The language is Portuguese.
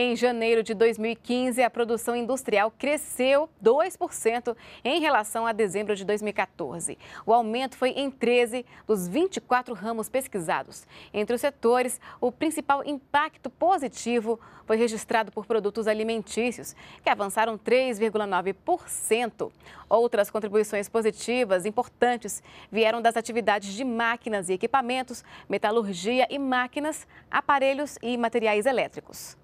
Em janeiro de 2015, a produção industrial cresceu 2% em relação a dezembro de 2014. O aumento foi em 13 dos 24 ramos pesquisados. Entre os setores, o principal impacto positivo foi registrado por produtos alimentícios, que avançaram 3,9%. Outras contribuições positivas importantes vieram das atividades de máquinas e equipamentos, metalurgia e máquinas, aparelhos e materiais elétricos.